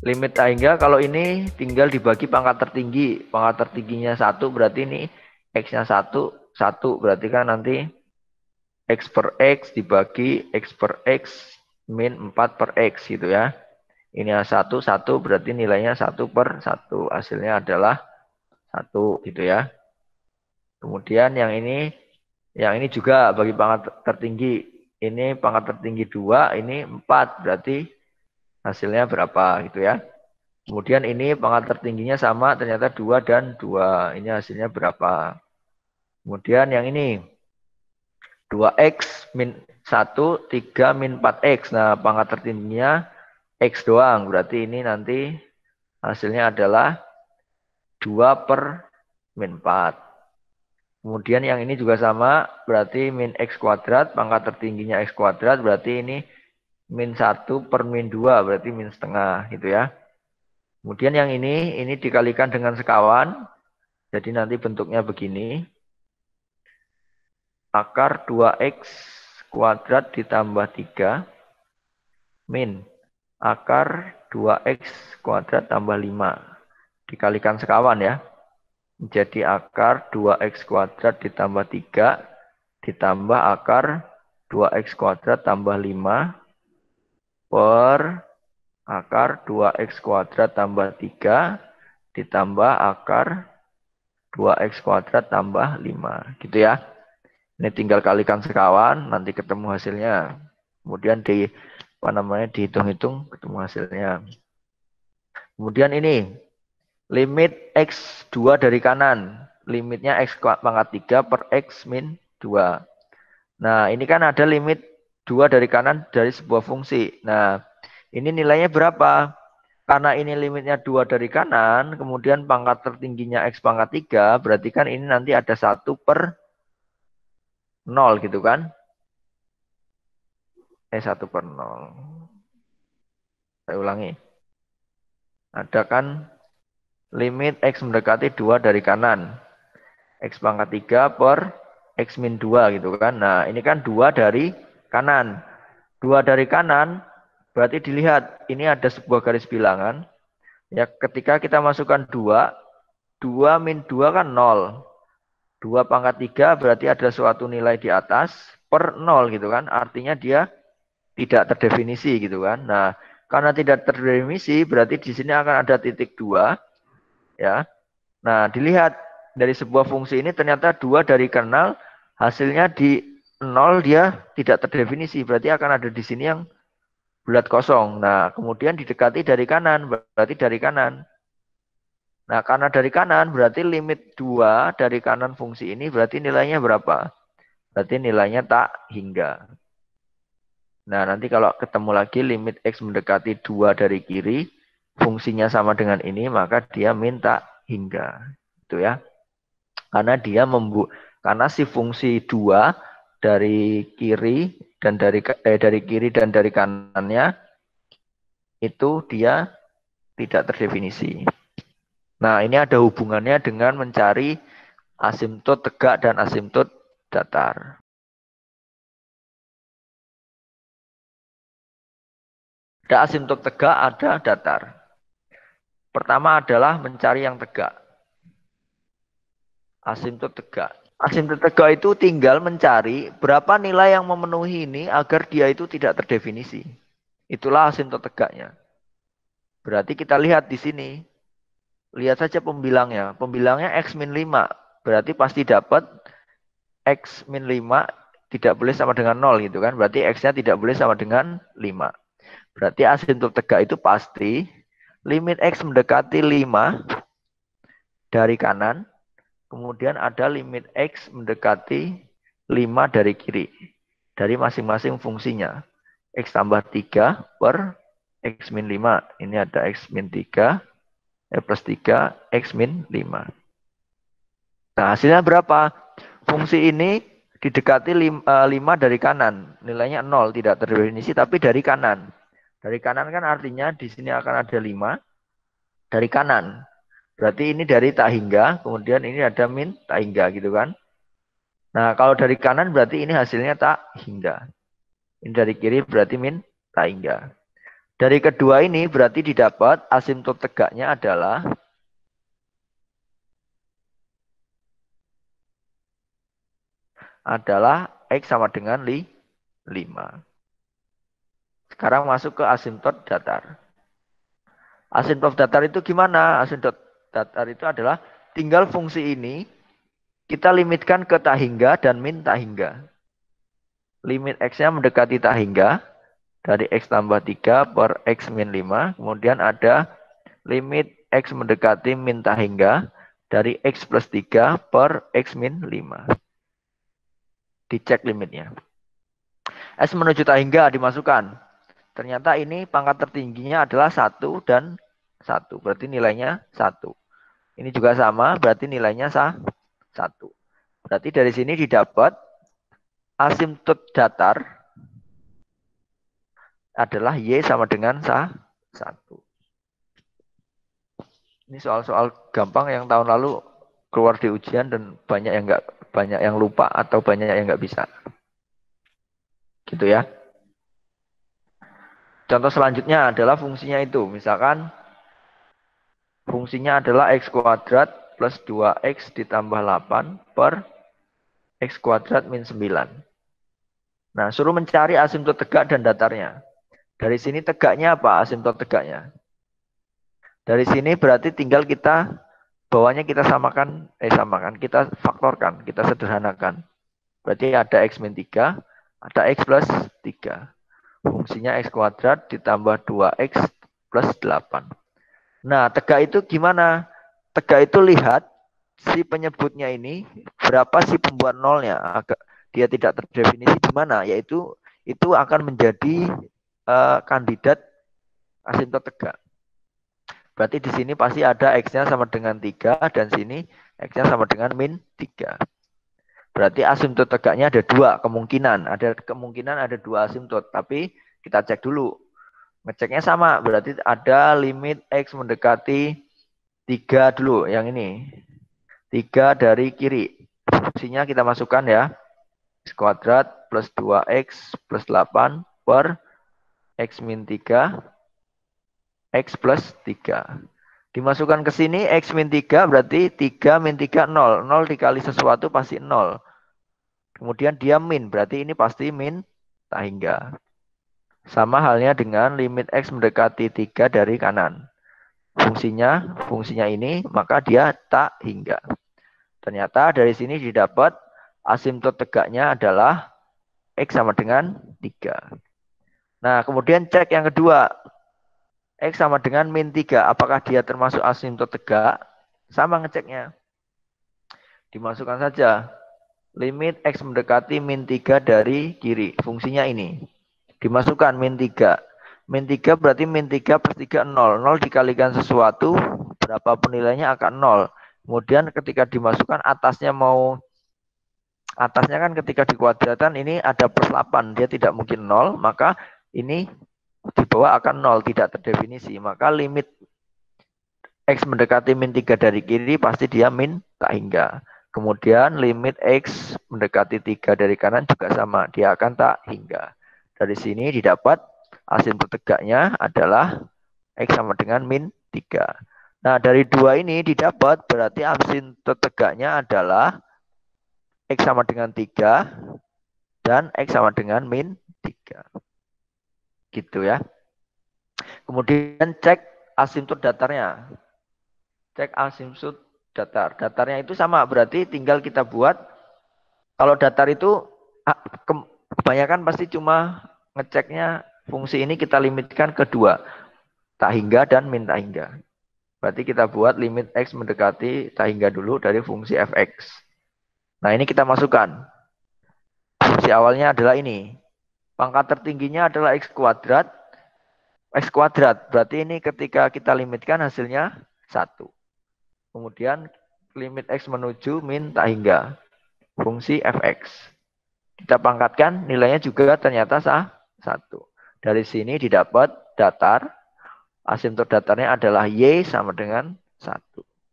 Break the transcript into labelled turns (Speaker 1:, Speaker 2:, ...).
Speaker 1: limit hingga kalau ini tinggal dibagi pangkat tertinggi. Pangkat tertingginya satu berarti ini X-nya satu satu berarti kan nanti X per X dibagi X per X min 4 per X gitu ya. Ini satu satu berarti nilainya satu per satu hasilnya adalah satu gitu ya. Kemudian yang ini yang ini juga bagi pangkat tertinggi. Ini pangkat tertinggi dua, ini empat berarti hasilnya berapa gitu ya. Kemudian ini pangkat tertingginya sama ternyata dua dan dua. Ini hasilnya berapa. Kemudian yang ini 2x min 1, 3 min 4x. Nah, pangkat tertingginya X doang. Berarti ini nanti hasilnya adalah 2 per min 4. Kemudian yang ini juga sama, berarti min X kuadrat, pangkat tertingginya X kuadrat, berarti ini min 1 per min 2, berarti min setengah gitu ya. Kemudian yang ini, ini dikalikan dengan sekawan, jadi nanti bentuknya begini. Akar 2X kuadrat ditambah 3 min akar 2x kuadrat tambah 5. Dikalikan sekawan ya. Jadi akar 2x kuadrat ditambah 3 ditambah akar 2x kuadrat tambah 5 per akar 2x kuadrat tambah 3 ditambah akar 2x kuadrat tambah 5. Gitu ya. Ini tinggal kalikan sekawan, nanti ketemu hasilnya. Kemudian di apa namanya dihitung-hitung ketemu hasilnya. Kemudian ini limit x 2 dari kanan, limitnya x pangkat 3 per x min 2. Nah, ini kan ada limit 2 dari kanan dari sebuah fungsi. Nah, ini nilainya berapa? Karena ini limitnya 2 dari kanan, kemudian pangkat tertingginya x pangkat 3, berarti kan ini nanti ada 1 per 0 gitu kan. Eh, 1 per 0. Saya ulangi. Ada kan limit X mendekati 2 dari kanan. X pangkat 3 per X min 2 gitu kan. Nah ini kan 2 dari kanan. 2 dari kanan berarti dilihat ini ada sebuah garis bilangan. Ya ketika kita masukkan 2, 2 min 2 kan 0. 2 pangkat 3 berarti ada suatu nilai di atas per 0 gitu kan. Artinya dia tidak terdefinisi gitu kan. Nah, karena tidak terdefinisi berarti di sini akan ada titik dua, ya. Nah, dilihat dari sebuah fungsi ini ternyata dua dari kernel hasilnya di nol dia tidak terdefinisi, berarti akan ada di sini yang bulat kosong. Nah, kemudian didekati dari kanan, berarti dari kanan. Nah, karena dari kanan berarti limit dua dari kanan fungsi ini berarti nilainya berapa? Berarti nilainya tak hingga. Nah, nanti kalau ketemu lagi limit X mendekati 2 dari kiri, fungsinya sama dengan ini, maka dia minta hingga. Itu ya. Karena dia membu karena si fungsi 2 dari kiri dan dari eh, dari kiri dan dari kanannya itu dia tidak terdefinisi. Nah, ini ada hubungannya dengan mencari asimtot tegak dan asimtot datar. Ada asimtot tegak, ada datar. Pertama adalah mencari yang tegak. Asimtot tegak. Asimtot tegak itu tinggal mencari berapa nilai yang memenuhi ini agar dia itu tidak terdefinisi. Itulah asimtot tegaknya. Berarti kita lihat di sini. Lihat saja pembilangnya. Pembilangnya X min 5. Berarti pasti dapat X min 5 tidak boleh sama dengan 0 gitu kan. Berarti X-nya tidak boleh sama dengan 5. Berarti asimtot tegak itu pasti limit X mendekati 5 dari kanan. Kemudian ada limit X mendekati 5 dari kiri. Dari masing-masing fungsinya. X tambah 3 per X min 5. Ini ada X min 3. Eh, plus 3 X min 5. Nah hasilnya berapa? Fungsi ini didekati 5, 5 eh, dari kanan. Nilainya 0. Tidak terdefinisi tapi dari kanan. Dari kanan kan artinya di sini akan ada 5 dari kanan. Berarti ini dari tak hingga, kemudian ini ada min tak hingga gitu kan. Nah, kalau dari kanan berarti ini hasilnya tak hingga. Ini dari kiri berarti min tak hingga. Dari kedua ini berarti didapat asimtot tegaknya adalah adalah X sama dengan li, 5. Sekarang masuk ke asimtot datar. Asimtot datar itu gimana? Asimtot datar itu adalah tinggal fungsi ini kita limitkan ke tak hingga dan min tak hingga. Limit X-nya mendekati tak hingga, dari X tambah 3 per X min 5. Kemudian ada limit X mendekati min tak hingga dari X plus 3 per X min 5. Dicek limitnya. S menuju tak hingga dimasukkan. Ternyata ini pangkat tertingginya adalah 1 dan 1. Berarti nilainya 1. Ini juga sama, berarti nilainya sah 1. Berarti dari sini didapat asimtot datar adalah Y sama dengan sa, 1. Ini soal-soal gampang yang tahun lalu keluar di ujian dan banyak yang enggak banyak yang lupa atau banyak yang enggak bisa. Gitu ya. Contoh selanjutnya adalah fungsinya itu. Misalkan fungsinya adalah X kuadrat plus 2X ditambah 8 per X kuadrat min 9. Nah, suruh mencari asimtot tegak dan datarnya. Dari sini tegaknya apa? Asimtot tegaknya. Dari sini berarti tinggal kita bawahnya kita samakan, eh samakan, kita faktorkan, kita sederhanakan. Berarti ada X min 3, ada X plus 3. Fungsinya X kuadrat ditambah 2X plus 8. Nah, tegak itu gimana? Tegak itu lihat si penyebutnya ini berapa si pembuat nolnya. Agak dia tidak terdefinisi di mana, yaitu itu akan menjadi uh, kandidat asimtot tegak. Berarti di sini pasti ada X-nya sama dengan 3 dan sini X-nya sama dengan min 3. Berarti asimtot tegaknya ada dua kemungkinan. Ada kemungkinan ada dua asimtot. Tapi kita cek dulu. Ngeceknya sama. Berarti ada limit X mendekati 3 dulu. Yang ini. 3 dari kiri. Fungsinya kita masukkan ya. X kuadrat plus 2X plus 8 per X min 3, X plus 3. Dimasukkan ke sini, X min 3 berarti 3 min 3, 0. 0 dikali sesuatu pasti 0. Kemudian dia min, berarti ini pasti min tak hingga. Sama halnya dengan limit X mendekati 3 dari kanan. Fungsinya, fungsinya ini, maka dia tak hingga. Ternyata dari sini didapat asimtot tegaknya adalah X sama dengan 3. Nah, kemudian cek yang kedua. X sama dengan min 3. Apakah dia termasuk asimtot tegak? Sama ngeceknya. Dimasukkan saja. Limit X mendekati min 3 dari kiri. Fungsinya ini. Dimasukkan min 3. Min 3 berarti min 3 per 3 0. 0 dikalikan sesuatu, berapa penilainya akan 0. Kemudian ketika dimasukkan atasnya mau atasnya kan ketika dikuadratan ini ada plus 8 dia tidak mungkin 0 maka ini di bawah akan nol, tidak terdefinisi. Maka limit X mendekati min 3 dari kiri pasti dia min tak hingga. Kemudian limit X mendekati 3 dari kanan juga sama, dia akan tak hingga. Dari sini didapat asimtot tegaknya adalah X sama dengan min 3. Nah, dari dua ini didapat berarti asimtot tegaknya adalah X sama dengan 3 dan X sama dengan min 3. Gitu ya. Kemudian cek asimtot datarnya. Cek asimtot datar. Datarnya itu sama, berarti tinggal kita buat. Kalau datar itu ah, kebanyakan pasti cuma ngeceknya fungsi ini kita limitkan ke dua. Tak hingga dan min tak hingga. Berarti kita buat limit X mendekati tak hingga dulu dari fungsi fx. Nah ini kita masukkan. Fungsi awalnya adalah ini. Pangkat tertingginya adalah X kuadrat. X kuadrat. Berarti ini ketika kita limitkan hasilnya 1. Kemudian limit X menuju min tak hingga. Fungsi fx. Kita pangkatkan nilainya juga ternyata sah 1. Dari sini didapat datar. Asimtot datarnya adalah Y sama dengan 1.